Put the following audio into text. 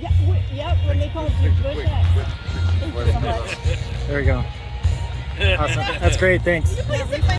Yeah, w- yep, when they call it Bush X. Thank you so much. There we go. Awesome. That's great. Thanks.